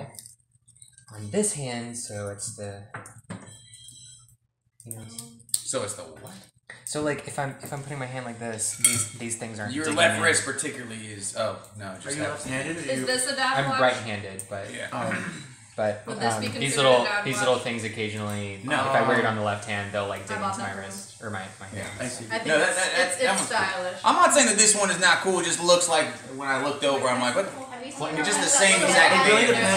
on this hand, so it's the. You know, So it's the what? so like if I'm if I'm putting my hand like this, these these things aren't. Your digging left in. west particularly is. Oh no, Are you left-handed? Is you... this a dad I'm watch? right-handed, but Yeah. But Would this be um, these little these little things occasionally. No. If I wear it on the left hand, they'll like dig into my that wrist or my my Yeah. hand. I see. I think No, that- it's, that- that- it's, that it's one's cool. stylish. I'm not saying that this one is not cool. It just looks like when I looked over, I'm like, what? Have you Well, seen it's just the same exact It really depends